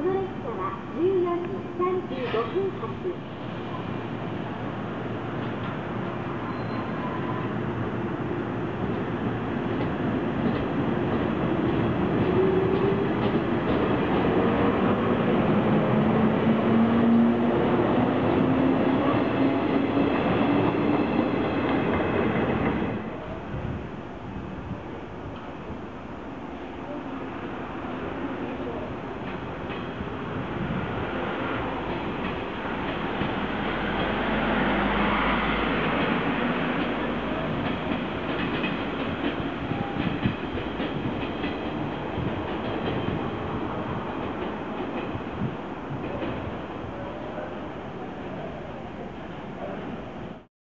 この列車は14時35分発。